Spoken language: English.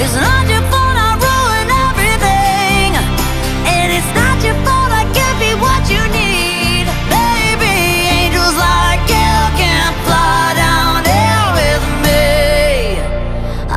It's not your